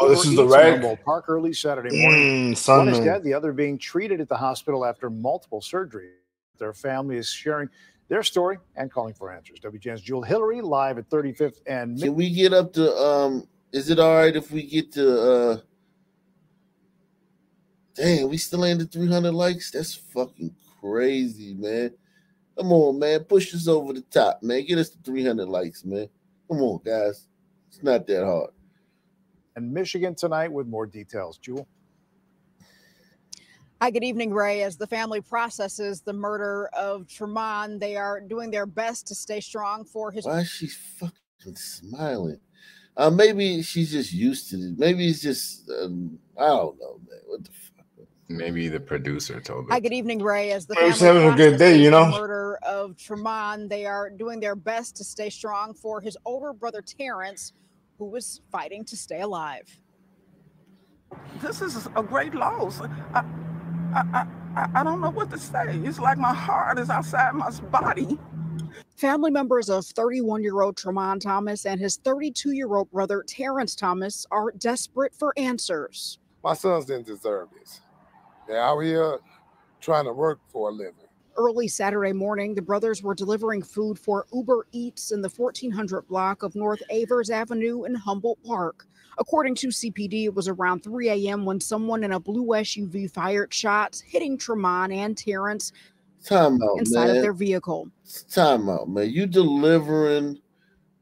Oh, this is the Eats in red? Humboldt Park early Saturday morning. Mm, One is dead, the other being treated at the hospital after multiple surgeries. Their family is sharing their story and calling for answers. WGN's Jewel Hillary live at 35th and Can we get up to um is it all right if we get to uh Dang, we still ain't at 300 likes? That's fucking crazy, man. Come on, man. Push us over the top, man. Get us to 300 likes, man. Come on, guys. It's not that hard. And Michigan tonight with more details. Jewel. Hi, good evening, Ray. As the family processes the murder of Tremont, they are doing their best to stay strong for his. Why is she fucking smiling? Uh, maybe she's just used to it. Maybe it's just um, I don't know, man. What the fuck? Maybe the producer told Hi, good evening, Ray. As the family having a good day, you processes the know? murder of Tremont, they are doing their best to stay strong for his older brother Terrence, who was fighting to stay alive. this is a great loss. I, I, I, I- I don't know what to say. It's like my heart is outside my body. Family members of 31 year old Tremont Thomas and his 32 year old brother Terrence Thomas are desperate for answers. My sons didn't deserve this. They're out here trying to work for a living. Early Saturday morning, the brothers were delivering food for Uber Eats in the 1400 block of North Avers Avenue in Humboldt Park. According to CPD, it was around 3 a.m. when someone in a blue SUV fired shots, hitting Tremont and Terrence Time out, inside man. of their vehicle. Time out, man. You delivering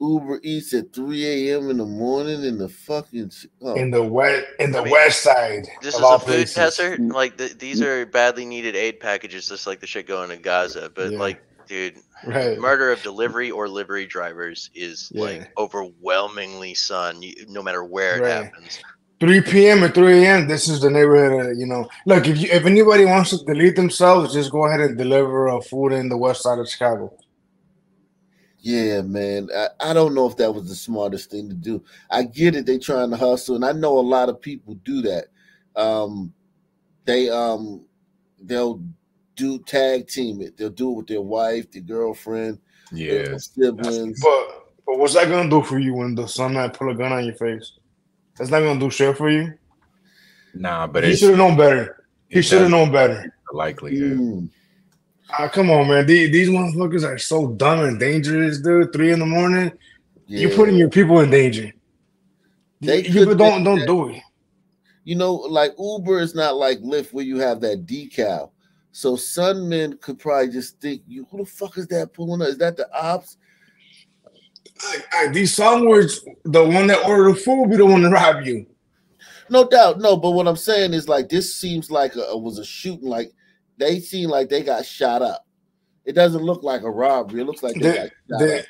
Uber Eats at 3 a.m. in the morning in the fucking oh. in the west in the I mean, west side This of is all a food places. tester. Like th- these are badly needed aid packages, just like the shit going in Gaza. But Yeah. like, dude, Right. murder of delivery or livery drivers is Yeah. like overwhelmingly son. No matter where it happens. 3 p.m. and 3 a.m. This is the neighborhood. uh, you know, look if you if anybody wants to delete themselves, just go ahead and deliver uh, food in the west side of Chicago. Yeah, man. I, I don't know if that was the smartest thing to do. I get it, they trying to hustle, and I know a lot of people do that. Um they um they'll do tag team it. They'll do it with their wife, their girlfriend, their Yes. siblings. But but what's that gonna do for you when the sun might pull a gun on your face? That's not gonna do shit for you. Nah, but he should have known better. He should have known better. Likely. likelihood. Mm. Ah, come on, man. These, these motherfuckers are so dumb and dangerous, dude. Three in the morning, you're putting your people in danger. They You- people could don't don't that- do it. You know, like Uber is not like Lyft where you have that decal. So Sunmen could probably just think, "You who the fuck is that pulling up? Is that the ops?" Like, like, these song words, the one that ordered the food be the one to rob you. No doubt, no. But what I'm saying is like this seems like a, was a shooting. Like they seem like they got shot up. It doesn't look like a robbery. It looks like they The- got shot the- up.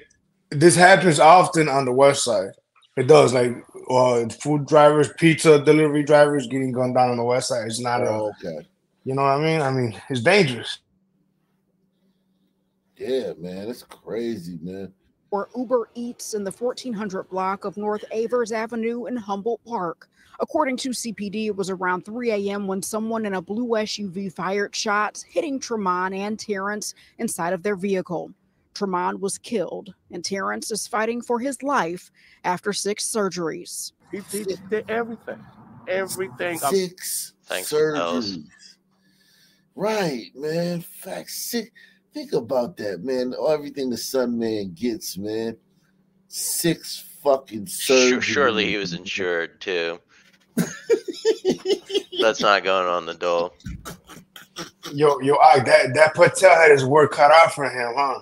this happens often on the west side. It does, like uh, food drivers, pizza delivery drivers getting gunned down on the west side. It's not a, Oh, okay. you know what I mean? I mean, it's dangerous. Yeah, man, it's crazy, man. Or Uber Eats in the 1400 block of North Avers Avenue in Humboldt Park. According to CPD, it was around 3 a.m. when someone in a blue SUV fired shots, hitting Tremont and Terrence inside of their vehicle. Tremont was killed, and Terrence is fighting for his life after six surgeries. He, he did everything. Everything. Six Thanks, surgeries. Right, man. Fact six. Think about that, man. Everything the Sun Man gets, man. Six fucking surgeries. Surely he was insured too. That's not going on the dole. Yo, yo, I, that that Patel had his work cut out for him, huh?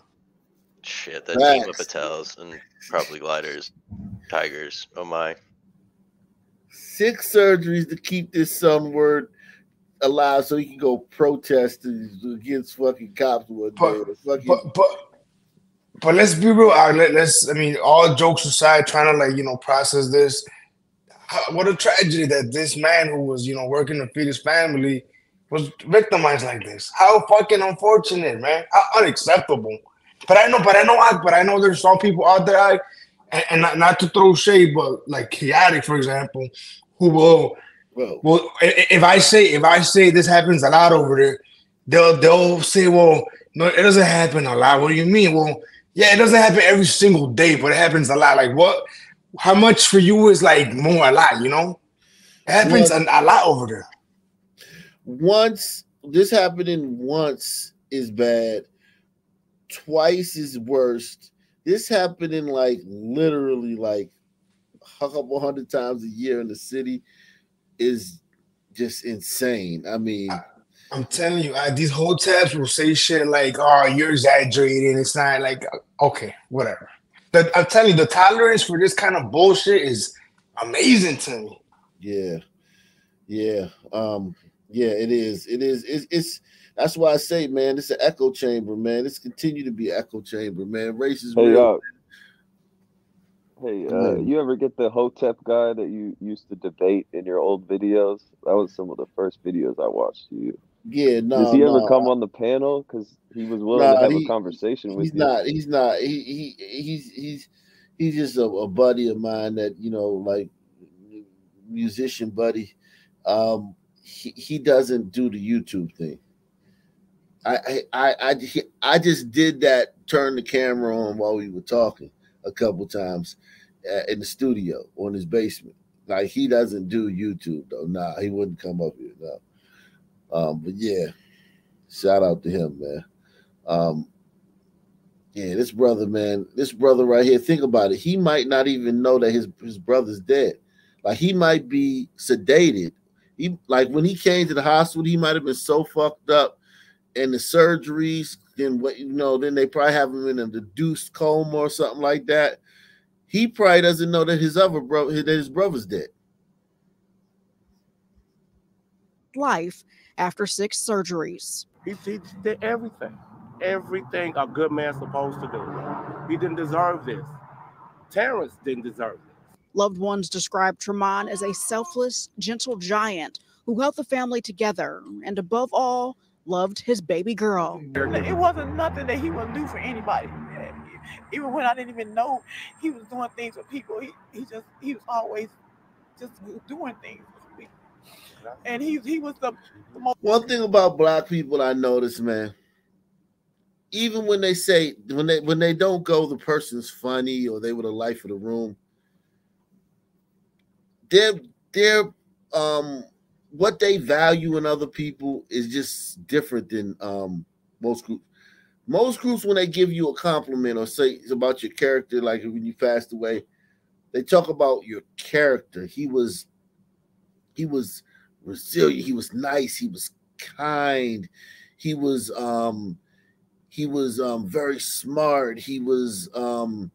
Shit, that team of Patels and probably gliders, tigers. Oh my. Six surgeries to keep this son word alive so he can go protest against fucking cops one day. But- fucking, But but but let's be real. Uh, let, let's. I mean, all jokes aside, trying to like you know process this. What a tragedy that this man who was you know working to feed his family was victimized like this. How fucking unfortunate, man. How unacceptable. But I know, but I know, I, but I know there's some people out there, I, and, and not, not to throw shade, but like chaotic, for example, who will Bro, well, if I say if I say this happens a lot over there, they'll they'll say, "Well, no, it doesn't happen a lot." What do you mean? Well, yeah, it doesn't happen every single day, but it happens a lot. Like what? How much for you is like more a lot? You know? it happens a, a lot over there. once this happening once is bad twice is worst this happening like literally like a couple hundred times a year in the city is just insane i mean I'm telling you, uh, these hotels will say shit like, "Oh, you're exaggerating." It's not like, okay, whatever. The, I'm telling you, the tolerance for this kind of bullshit is amazing to me. yeah yeah um yeah it is it is it's, it's that's why i say man it's an echo chamber man it's continue to be echo chamber man Racism. Hey, real. uh, hey, uh, you ever get the Hotep guy that you used to debate in your old videos? That was some of the first videos I watched you. yeah no Does he ever no, come on the panel? Because he was willing Nah, to have he- a conversation with he's you. not he's not he, he he's he's he's just a, a buddy of mine that you know like musician buddy um he, he doesn't do the youtube thing I, I i i he- i just did that turn the camera on while we were talking a couple times uh, in the studio on his basement like he doesn't do youtube though nah he wouldn't come up here no um but yeah shout out to him man um yeah, this brother, man, this brother right here, think about it. He might not even know that his, his brother's dead. Like he might be sedated. He like when he came to the hospital, he might have been so fucked up and the surgeries, then what you know, then they probably have him in a reduced coma or something like that. He probably doesn't know that his other brother that his brother's dead. Life after six surgeries. He, he did everything. Everything a good man's supposed to do. He didn't deserve this. Terrence didn't deserve this. Loved ones described Tremont as a selfless, gentle giant who held the family together and, above all, loved his baby girl. It wasn't nothing that he wouldn't do for anybody. Even when I didn't even know he was doing things with people, he, he just he was always just doing things with people. And he he was the, the most One thing about black people I notice, man, even when they say when they when they don't go the person's funny or they were the life of the room, they're they're um what they value in other people is just different than um most groups. Most groups, when they give you a compliment or say it's about your character, like when you passed away, they talk about your character. He was he was resilient, he was nice, he was kind, he was um he was um very smart, he was um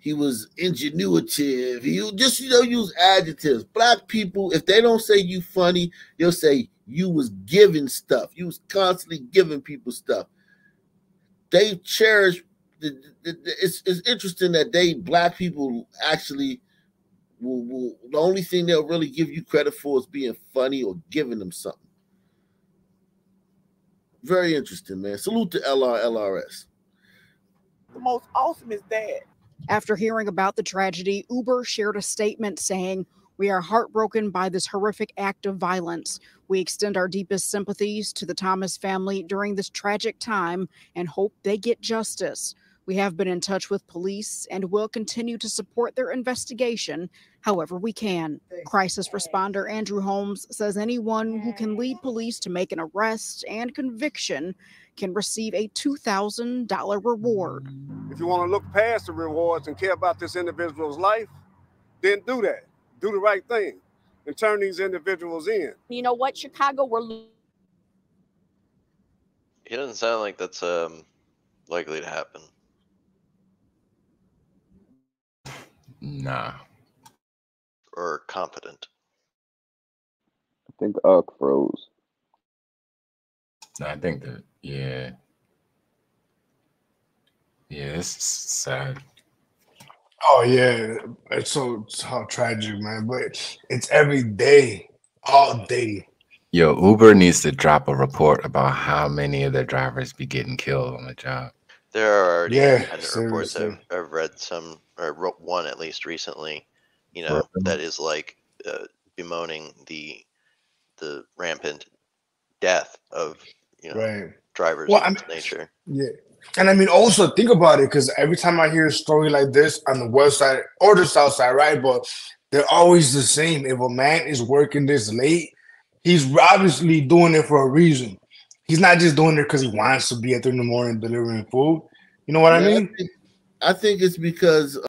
he was ingenuitive. He just you know use adjectives. Black people, if they don't say you funny, they'll say you was giving stuff. You was constantly giving people stuff. They cherish. The, the, the- it's it's interesting that they black people actually will, will the only thing they'll really give you credit for is being funny or giving them something. Very interesting, man. Salute to LR LRS. the most awesome is dad. After hearing about the tragedy, Uber shared a statement saying, We are heartbroken by this horrific act of violence. We extend our deepest sympathies to the Thomas family during this tragic time and hope they get justice. We have been in touch with police and will continue to support their investigation however we can. Crisis responder Andrew Holmes says anyone who can lead police to make an arrest and conviction can receive a $2,000 reward. If you want to look past the rewards and care about this individual's life, then do that. Do the right thing and turn these individuals in. You know what, Chicago, we're lo- He doesn't sound like that's um likely to happen. Nah. Or competent. I think Ak froze. I think that yeah. Yeah, it's sad. Oh yeah, it's so it's how tragic, man. But it's every day, all day. Yo, Uber needs to drop a report about how many of their drivers be getting killed on the job. There are already Yeah, reports. I've. I've read some, or wrote one at least recently. You know, that is like uh, bemoaning the the rampant death of you know Right. drivers Well, of I'm- this nature. Yeah. And I mean, also think about it, because every time I hear a story like this on the west side or the south side, right? But they're always the same. If a man is working this late, he's obviously doing it for a reason. He's not just doing it because he wants to be at three in the morning delivering food. You know what I Yeah, mean? think, I think it's because